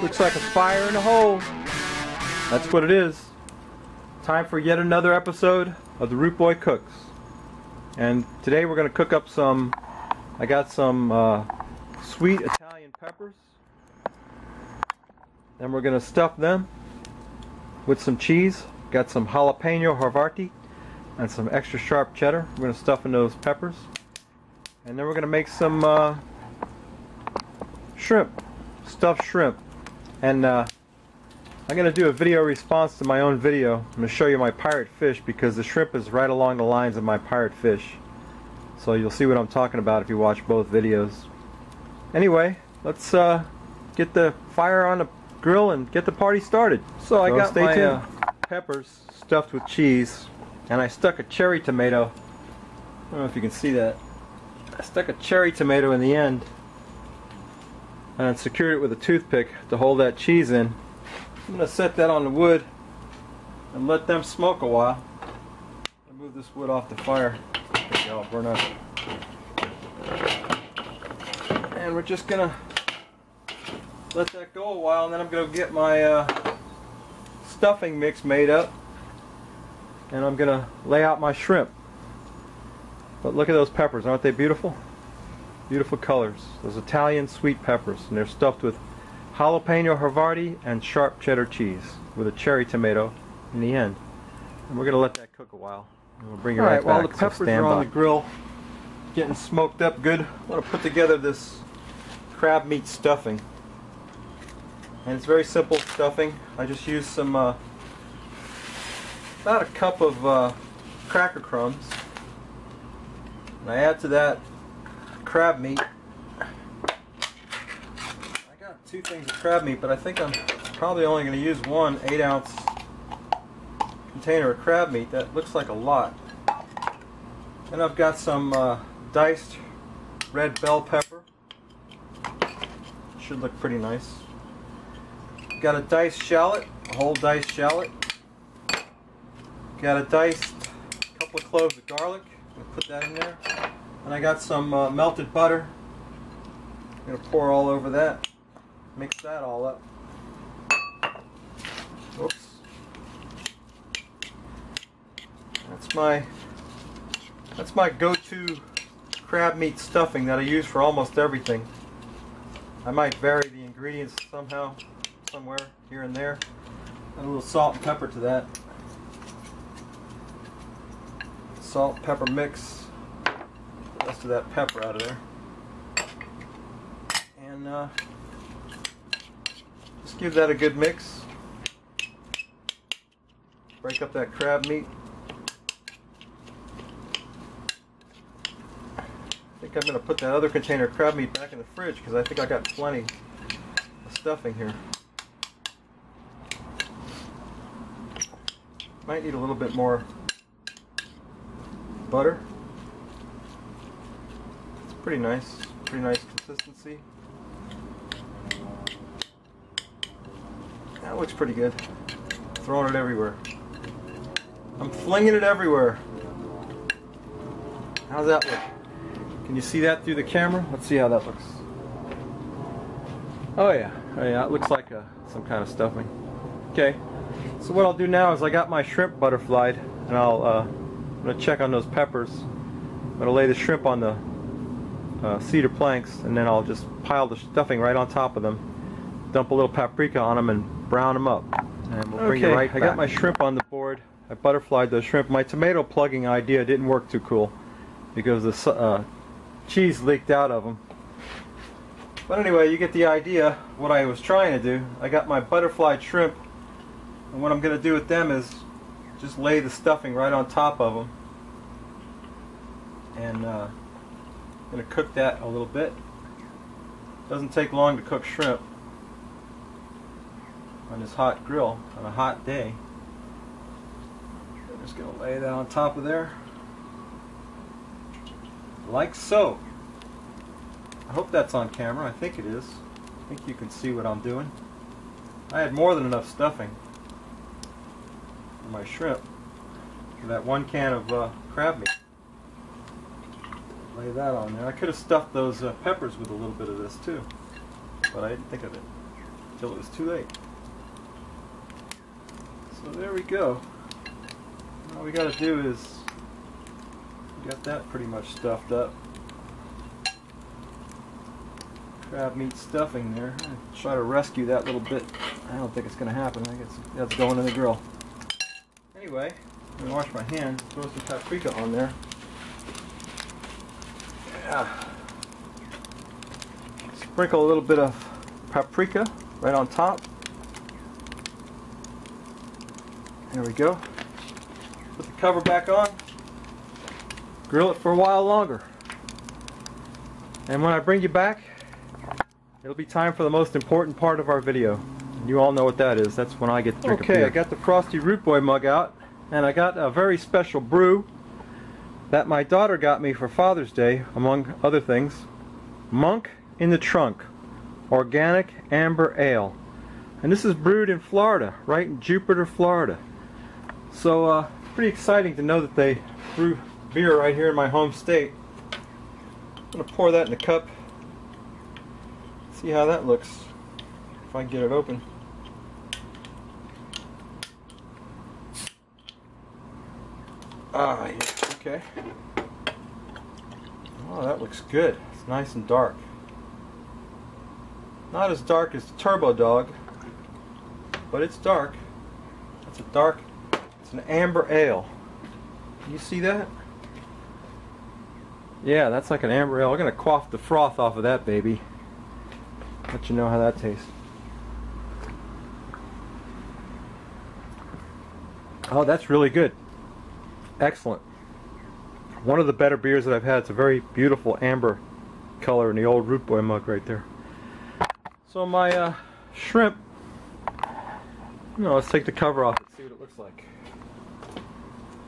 Looks like a fire in a hole. That's what it is. Time for yet another episode of the Root Boy Cooks. And today we're going to cook up some, I got some uh, sweet Italian peppers. Then we're going to stuff them with some cheese. Got some jalapeno havarti and some extra sharp cheddar. We're going to stuff in those peppers. And then we're going to make some uh, shrimp, stuffed shrimp. And uh, I'm going to do a video response to my own video. I'm going to show you my pirate fish because the shrimp is right along the lines of my pirate fish. So you'll see what I'm talking about if you watch both videos. Anyway, let's uh, get the fire on the grill and get the party started. So I got my uh, peppers stuffed with cheese and I stuck a cherry tomato. I don't know if you can see that. I stuck a cherry tomato in the end and secured it with a toothpick to hold that cheese in. I'm going to set that on the wood and let them smoke a while. I'll move this wood off the fire. I'll burn up. And we're just going to let that go a while and then I'm going to get my uh, stuffing mix made up and I'm going to lay out my shrimp. But look at those peppers, aren't they beautiful? Beautiful colors. Those Italian sweet peppers. And they're stuffed with jalapeno havarti and sharp cheddar cheese with a cherry tomato in the end. And we're going to let that cook a while. And we'll bring it All right, right while the peppers so are on by. the grill getting smoked up good, I'm going to put together this crab meat stuffing. And it's very simple stuffing. I just use some, uh, about a cup of uh, cracker crumbs. And I add to that crab meat. I got two things of crab meat, but I think I'm probably only going to use one 8 ounce container of crab meat. That looks like a lot. And I've got some uh, diced red bell pepper. Should look pretty nice. Got a diced shallot, a whole diced shallot. Got a diced couple of cloves of garlic. To put that in there. And I got some uh, melted butter. I'm to pour all over that. Mix that all up. Oops. That's my that's my go-to crab meat stuffing that I use for almost everything. I might vary the ingredients somehow, somewhere, here and there. Add a little salt and pepper to that. Salt, pepper mix The rest of that pepper out of there. And uh, just give that a good mix. Break up that crab meat. I think I'm going to put that other container of crab meat back in the fridge because I think I got plenty of stuffing here. Might need a little bit more butter It's pretty nice. Pretty nice consistency. That looks pretty good. Throwing it everywhere. I'm flinging it everywhere. How's that look? Can you see that through the camera? Let's see how that looks. Oh yeah, oh yeah, it looks like a, some kind of stuffing. Okay, so what I'll do now is I got my shrimp butterflied, and I'll uh, I'm gonna check on those peppers. I'm gonna lay the shrimp on the uh, cedar planks and then I'll just pile the stuffing right on top of them dump a little paprika on them and brown them up. And we'll bring okay, right I got my shrimp on the board. I butterflied those shrimp. My tomato plugging idea didn't work too cool because the uh, cheese leaked out of them but anyway you get the idea what I was trying to do. I got my butterflied shrimp and what I'm going to do with them is just lay the stuffing right on top of them and uh, I'm going to cook that a little bit. Doesn't take long to cook shrimp on this hot grill on a hot day. I'm just going to lay that on top of there like so. I hope that's on camera. I think it is. I think you can see what I'm doing. I had more than enough stuffing my shrimp that one can of uh, crab meat. Lay that on there. I could have stuffed those uh, peppers with a little bit of this too, but I didn't think of it until it was too late. So there we go. All we got to do is got that pretty much stuffed up. Crab meat stuffing there. Try to rescue that little bit. I don't think it's going to happen. I that's going in the grill. Anyway, I'm going to wash my hands. Throw some paprika on there. Yeah. Sprinkle a little bit of paprika right on top. There we go. Put the cover back on. Grill it for a while longer. And when I bring you back, it'll be time for the most important part of our video. You all know what that is. That's when I get to drink okay, I got the Frosty Root Boy mug out, and I got a very special brew that my daughter got me for Father's Day, among other things. Monk in the Trunk Organic Amber Ale. And this is brewed in Florida, right in Jupiter, Florida. So, uh, pretty exciting to know that they brew beer right here in my home state. I'm going to pour that in a cup. See how that looks. If I get it open. Ah, yeah, okay. Oh, that looks good. It's nice and dark. Not as dark as the Turbo Dog, but it's dark. It's a dark, it's an amber ale. You see that? Yeah, that's like an amber ale. I'm going to quaff the froth off of that baby. Let you know how that tastes. Oh, that's really good. Excellent. One of the better beers that I've had. It's a very beautiful amber color in the old Root Boy mug right there. So my uh, shrimp, you know, let's take the cover off and see what it looks like.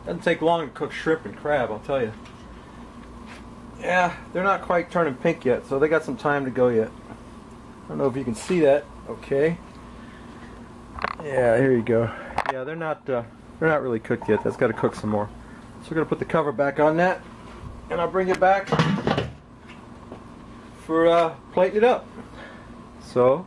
Doesn't take long to cook shrimp and crab, I'll tell you. Yeah, they're not quite turning pink yet, so they got some time to go yet. I don't know if you can see that. Okay. Yeah, here you go. Yeah, they're not uh, they're not really cooked yet. That's got to cook some more. So we're gonna put the cover back on that, and I'll bring it back for uh, plating it up. So